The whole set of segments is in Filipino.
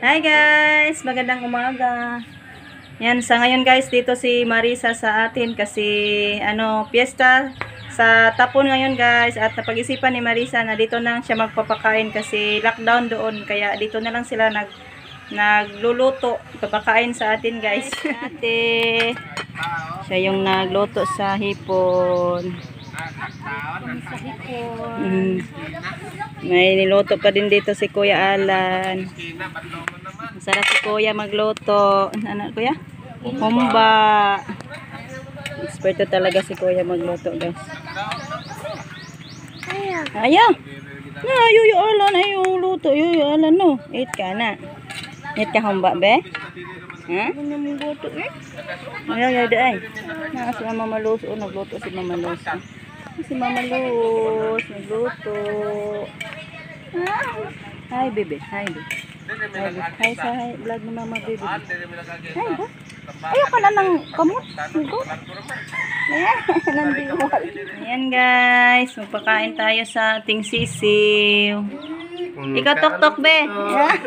Hi guys! Magandang umaga. Yan, sa ngayon guys, dito si Marisa sa atin kasi ano, piyesta sa tapon ngayon guys at napag-isipan ni Marisa na dito na siya magpapakain kasi lockdown doon kaya dito na lang sila nag nagluluto papakain sa atin guys. Ate, siya yung nagluto sa hipon. Mm. May niluto pa din dito si Kuya Alan. Masarap si Kuya magluto. Ano, Kuya? Humba. Eksperto talaga si Kuya magluto, guys. Ayaw. Na, ayo yo Alan, ayo luto, ayo yo Alan no. Eat ka na. Eat ka humba, be? Ha? Ano mo luto eh? Ayaw, ayaw, ay. Na, si Mama Luz. Oh, nagluto si Mama Luz. Si Mama Luz, nagluto. Ah. Hi, baby. Hi, baby. Hi. Hi, sa hi. Vlog ni Mama, baby. Hi, ba? Ayaw ka na ng kamot. Ayan, nandiwal. Ayan, guys. Magpakain tayo sa ating sisiw. Ikaw, tok-tok, be.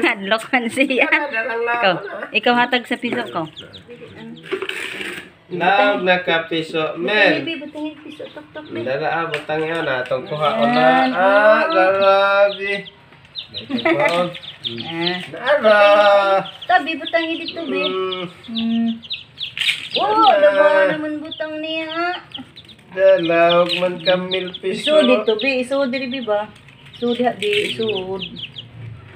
Hadlock man siya. Ikaw. Ikaw hatag sa piso ko. Naog na ka piso, men. Baby, butangin piso, tok-tok, be. Dala ah, butang yan ah. Itong kuha ko na. Ah, grabe. Ito Ah. Nara. Tabi, butangin dito, be. Hmm, Hmm. Oh, daba naman butang niya. Dalaog man kamil piso. Iso dito, be. Iso diri, be ba? Iso diha, be. Iso.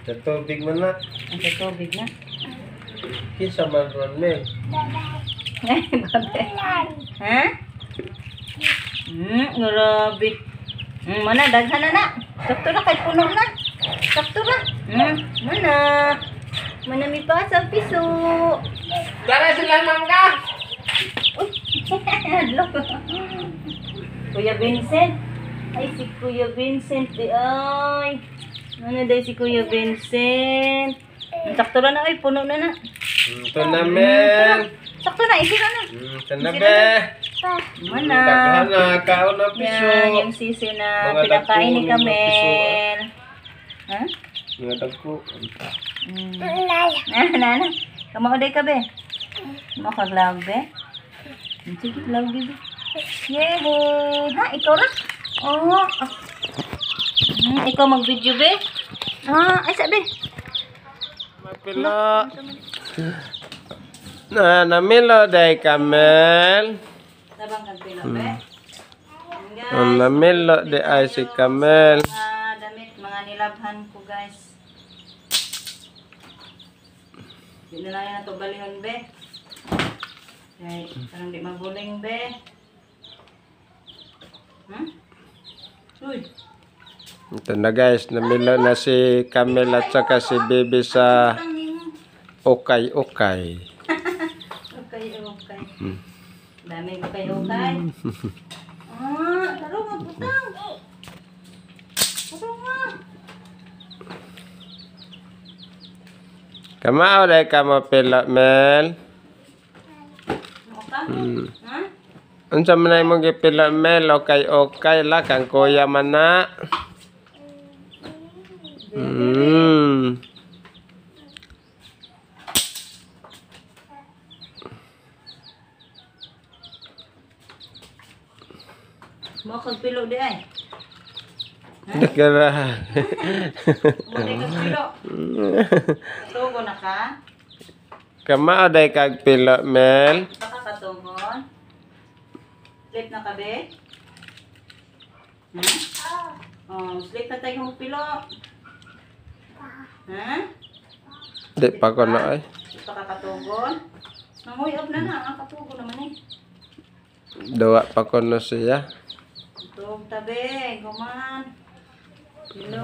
Sa tubig man na. Ang sa tubig na. Kinsa man ron, men. Ay, babe. Ha? Hmm, grabe. Hmm, mana, daghan na na. Sakto na, kay puno na. Sakto na. Hmm, mana. Mana mi pa sa piso. Dara sila mangga. Kuya Vincent. Ay, si Kuya Vincent. Ay. Ano daw si Kuya Vincent? Sakto na na, ay, puno na na. Ito na, men. Sakto na, isi na na. Hmm, Ito na, be. Mana. Daghan na, kaon na piso. Yan, yung sisi na Mga pinakain ni Kamel. Ha? Mga dagko. Mm. Ah, nana. Kamauday ka, be? Mo ka vlog, be? Sige, vlog, be. Yehey! Ha, ikaw ra? Oo. Oh. Hmm, ikaw mag-video, be? Ah, ay, sabi. Mapila. Na, be? Yan, Ang guys. namilo di ay si kamel. Damit, mga nilabhan ko, guys. Di na lang yan ito balihon, be. Okay, parang di maguling, be. Hmm? Uy, Ito na guys, namilo na si kamel at saka si baby sa okay-okay. Okay, okay. Hmm. Daming okay, okay. Ah, taro nga, putang. Taro nga. Kamao day ka mapila, mel. Ano ka? Hmm. Ha? Unsa man ay mong gipila, mel? Okay-okay la kang kuya man na. Hmm. Kag pilo di ay. Kag pilo. Tugo na ka? Kamao day kag pila, mel. Baka katugon. Sleep na ka be? Ha? Oh, sleep na tayo pilo. Ha? Di pa ko na ay. Di pa ka katugon? Nanguy up na na, ang katugon naman eh. Dawa pa ko na siya. Uy, hala, no,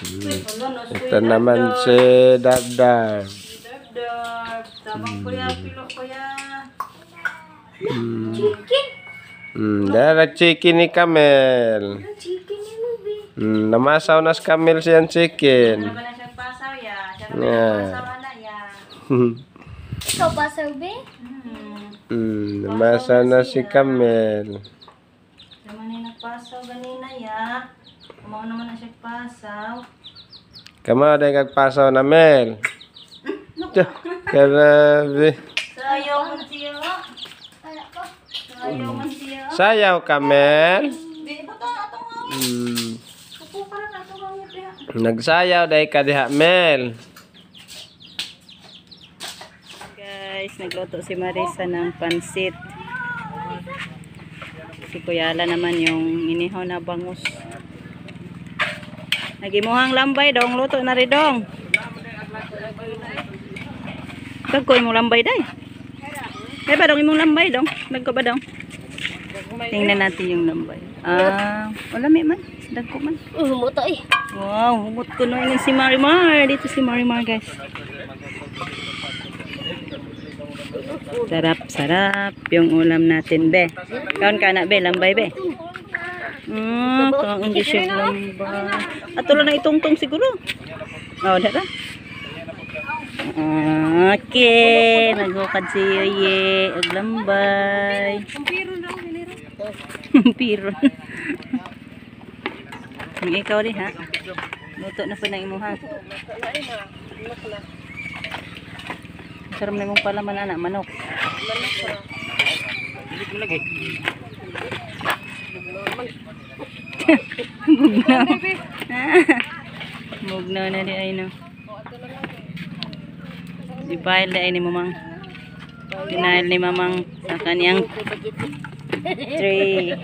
sweet Ito naman si Dardar. Dardar. Tabang kuya, pilo kuya. Hmm. Chicken? Hmm, dara chicken ni Kamel. Chicken ni Ruby. Hmm, namasaw na si Kamel siyang Ano chicken. ba na siyang pasaw ya? Siya na Yeah. pasaw na ya. Ikaw ba, Sir B? Hmm. hmm, namasaw na si Kamel. Nagpasaw ganina ya. Kumaw naman na siya pasaw. Kama day kagpasaw na Mel. Grabe. Sayaw man siya. Sayaw man siya. Sayaw ka, Mel. Hmm. Na. Nagsayaw day ka diha, Mel. Guys, nagluto si Marisa ng pansit. Si Kuyala naman yung inihaw na bangus. Nagimuhang lambay dong, luto na rin dong. Dagko imong lambay day. Kaya ba dong imong lambay dong? Dagko ba dong? Tingnan natin yung lambay. Ah, wala may man. Dagko man. Umuto eh. Wow, humot ko na yun si Marimar. Dito si Marimar, guys. Sarap, sarap. Yung ulam natin, be. Kaon ka na, be. Lambay, be. Hmm, kaon di siya lambay. At tulo na itungtong siguro. Oh, dara. Okay, naghukad si Yoye. Ag lambay. Piron. Ang ikaw rin ha. Luto na po na imo ha. Sarap na mong pala manana, manok. Bugnaw. Bugnaw na di ay no. Di file di ay ni mamang. Dinail ni mamang sa kanyang tray.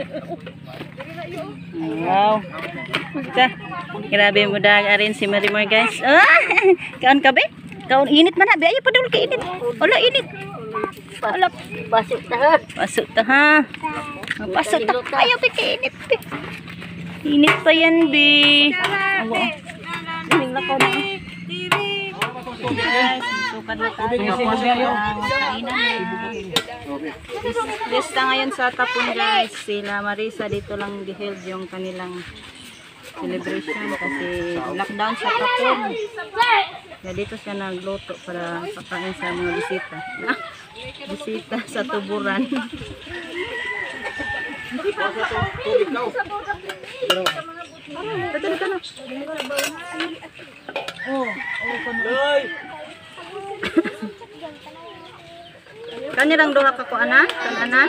Wow. Grabe mo dag arin si Marimar guys. Ah, kaon ka be? Kaon init man na be. Ayo padul ka init. Wala init. Wala Pasok na ha. pasok ta ha. Pasok ta. Ayaw be ka init be. Init pa yan be. Awa. Ning na. Na. Lista ngayon sa Tapon guys. Sila Marisa dito lang giheld yung kanilang celebration kasi lockdown sa Tapon. Kaya dito siya nagluto para pakain sa mga bisita. Bisita sa tuburan. Oh, oh, Kanirang duha ka ana? Kan ana?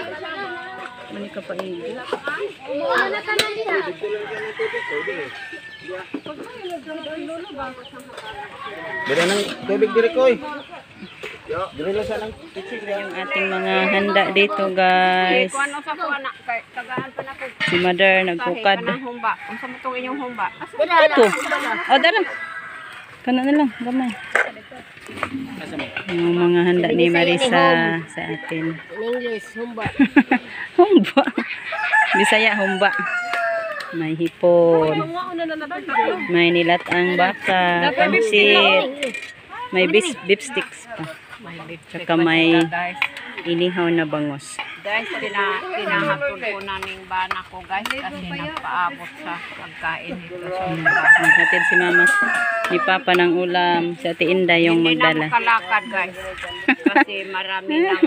Mani pa igo. Dira nang tubig diri koy. yung ating mga handa dito guys. Ano sa ko anak kay tagaan pa na ko Si mother nagkukad. Unsa mo tong inyong humba? Ito. O, dala. Kana na lang, gamay. Yung mga handa ni Marisa sa atin. In English, humba. humba. Bisaya, humba. May hipon. May nilatang baka, pansit. May beef, beef sticks pa. Tsaka may inihaw na bangos. Guys, pina pinahapon ko na ning bana ko guys kasi nagpaabot sa pagkain dito sa Maghatid si mama ni Papa ng ulam. Si Ate Inda yung Hindi na magdala. makalakad guys kasi marami nang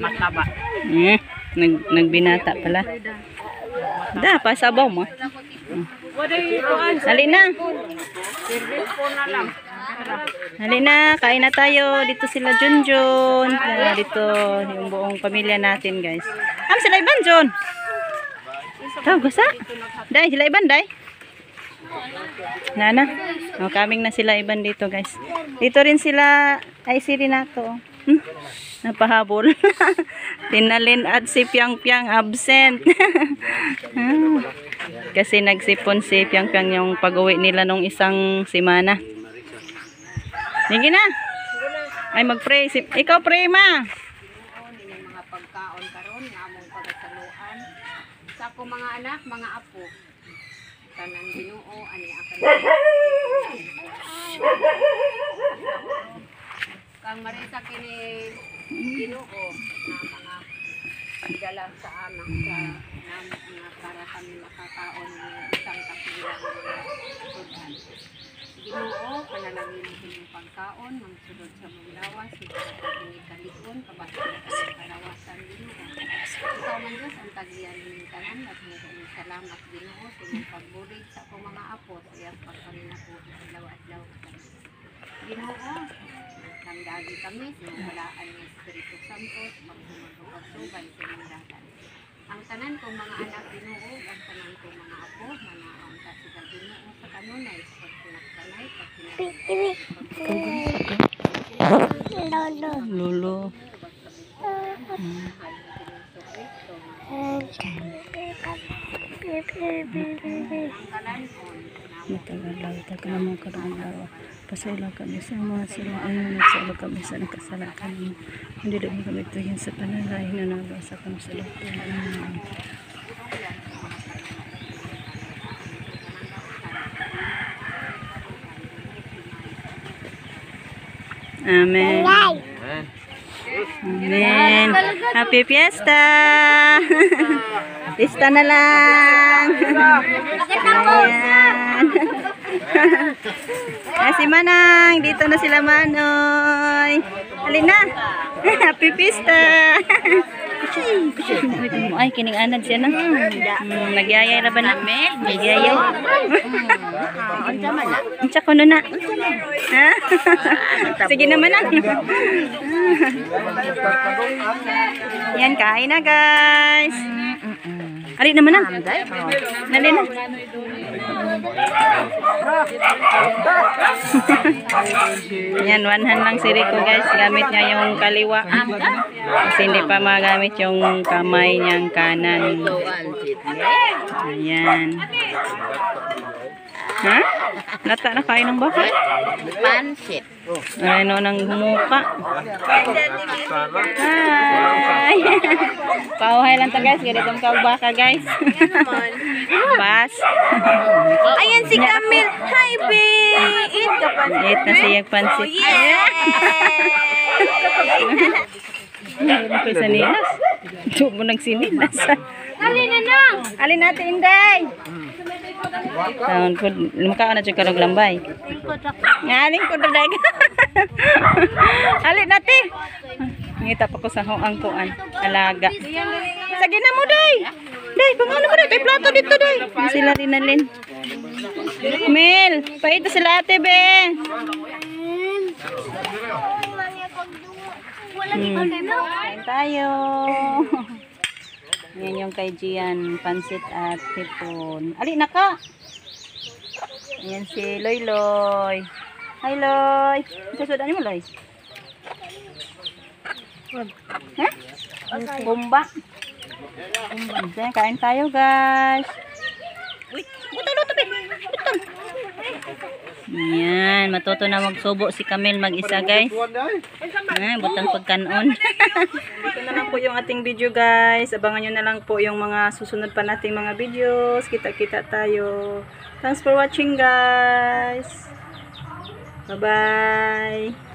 mataba. Hmm, nag, nagbinata pala. Da, pasabaw mo. Hali na. Hali na, kain na tayo. Dito sila Junjun. Dito yung buong pamilya natin, guys. Ano sila Iban, Jun? Tao, gusa? Day, sila Iban, Day. Nana. Oh, kaming na sila Iban dito, guys. Dito rin sila, ay si Renato. Hmm, napahabol. Tinalin at si Piang Piang absent. Kasi nagsipon si Piang Piang yung pag-uwi nila nung isang simana. Sige na. Ay mag-pray. Si- Ikaw pray ma. Pagkaon karon nga among pagasaluan. Sa ko mga anak, mga apo. Tanan Ginoo ani akan Kang marisa kini Ginoo na mga dala sa anak sa namin nga para kami makakaon ng isang kapilang sudan. Ginoo, panalangin mo inyong pagkaon, mga sulod sa mong lawas, ito sa pagkikalikon, kabasa sa kalawasan Ginoo. Ikaw man Diyos, ang tagiyan ng tanan, at kong salamat Ginoo, sa inyong pagbulig sa akong mga apo, sa iyang pagparinako, sa adlaw-adlaw. Ginoo, nandagi kami sa iyong balaan ng Espiritu Santo, sa pagsunod o pagsubay sa inyong dagat. Ang tanan kong mga anak Ginoo, ang tanan kong mga apo, manaang ka sila Ginoo sa kanunay, sa pagpunaktanay, pagpinag Lolo. Matagalaw, tagalaw ka ng araw. Pasayla kami sa mga sila. Ano, nagsalo kami sa nakasalakan mo. Hindi rin kami tuhin sa panalay na nabasa kami sa lahat. Amen. Amen. Amen. Happy Fiesta! Fiesta na lang! Ayan. Ah, si Manang, dito na sila Manoy. Halina! Happy Fiesta! Ay, kining anad siya na. Hmm, nagyayay na ba na? Nagyayay. Ang tsaka ko na. Ha? Sige naman na. Yan, kain na guys. Ali naman na. Dali na. Yan, one hand lang si Rico guys. Gamit niya yung kaliwa. Kasi hindi pa magamit yung kamay niyang kanan. Ayan. Ha? Lata na kain ng baka? Pansit. Ano ng muka? Hi! Pauhay lang to guys. Ganitong kaubaka guys. Pas. Ayan si Camille. Hi, babe! Eat ka pa. Eat na siya pansit. Ano ko sa nilas? Ito mo nagsinilas. Alin na nang? Alin natin, Inday? Taon ko, lumaka na siya karong lambay. Ngaling ko dadag. Alin natin. Ngita pa ko sa hoang kuan. Alaga. Sige na mo, Day. Day, pangano mo, Day. Kay plato dito, Day. Sila rinalin. Mel, paito sila ate, be. Hmm. Kain tayo. Yan yung kay Gian, pansit at hipon. Ali na ka. Ayan si Loy Loy. Hi Loy. Susudan mo Loy. Ha? Bumba. Bumba. Kain tayo guys. Uy, butang luto be. Yan, matuto na magsubo si Camille mag-isa guys. Ah, butang pagkanon. Ito na lang po yung ating video guys. Abangan nyo na lang po yung mga susunod pa nating mga videos. Kita-kita tayo. Thanks for watching guys. Bye-bye.